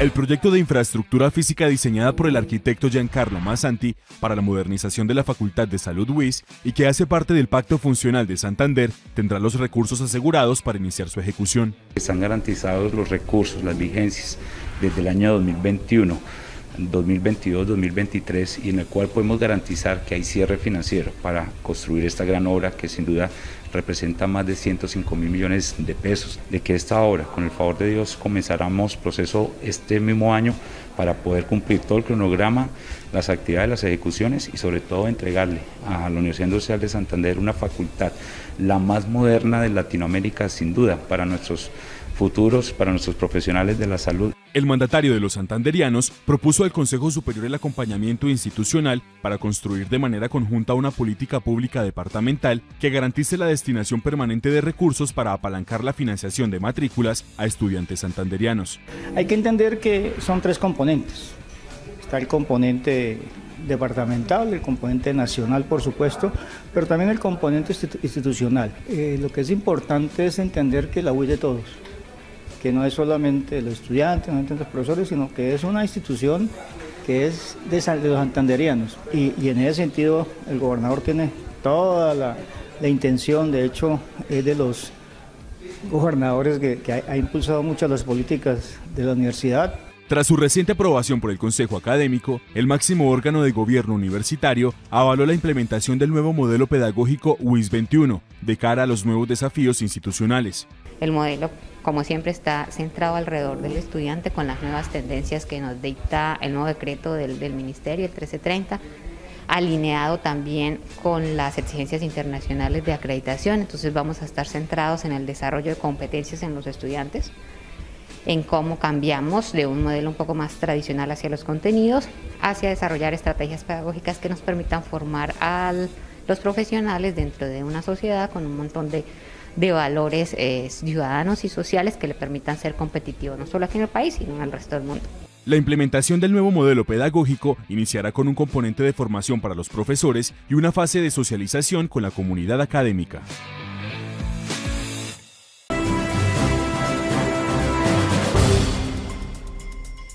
El proyecto de infraestructura física diseñada por el arquitecto Giancarlo Massanti para la modernización de la Facultad de Salud WIS y que hace parte del Pacto Funcional de Santander tendrá los recursos asegurados para iniciar su ejecución. Están garantizados los recursos, las vigencias desde el año 2021 2022-2023 y en el cual podemos garantizar que hay cierre financiero para construir esta gran obra que sin duda representa más de 105 mil millones de pesos. De que esta obra, con el favor de Dios, comenzaremos proceso este mismo año para poder cumplir todo el cronograma, las actividades, las ejecuciones y sobre todo entregarle a la Universidad Industrial de Santander una facultad, la más moderna de Latinoamérica sin duda, para nuestros futuros, para nuestros profesionales de la salud. El mandatario de los santanderianos propuso al Consejo Superior el acompañamiento institucional para construir de manera conjunta una política pública departamental que garantice la destinación permanente de recursos para apalancar la financiación de matrículas a estudiantes santanderianos. Hay que entender que son tres componentes. Está el componente departamental, el componente nacional, por supuesto, pero también el componente institucional. Eh, lo que es importante es entender que la UI de todos que no es solamente los estudiantes, no solamente los profesores, sino que es una institución que es de, los santanderianos. Y, en ese sentido el gobernador tiene toda la, intención, de hecho es de los gobernadores que, ha, ha impulsado muchas las políticas de la universidad. Tras su reciente aprobación por el Consejo Académico, el máximo órgano de gobierno universitario avaló la implementación del nuevo modelo pedagógico WIS 21 de cara a los nuevos desafíos institucionales. El modelo como siempre está centrado alrededor del estudiante con las nuevas tendencias que nos dicta el nuevo decreto del, Ministerio, el 1330, alineado también con las exigencias internacionales de acreditación. Entonces vamos a estar centrados en el desarrollo de competencias en los estudiantes, en cómo cambiamos de un modelo un poco más tradicional hacia los contenidos, hacia desarrollar estrategias pedagógicas que nos permitan formar a los profesionales dentro de una sociedad con un montón de de valores eh, ciudadanos y sociales que le permitan ser competitivo no solo aquí en el país, sino en el resto del mundo. La implementación del nuevo modelo pedagógico iniciará con un componente de formación para los profesores y una fase de socialización con la comunidad académica.